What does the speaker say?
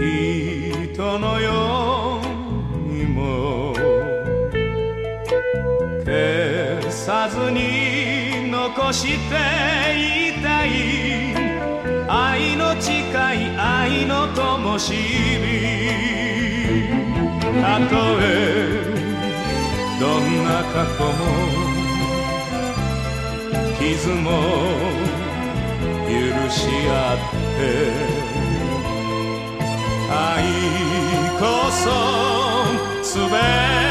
人のようにも消さずに残していたい愛の誓い愛の灯火たとえどんな過去も傷も許し合って愛こそ全て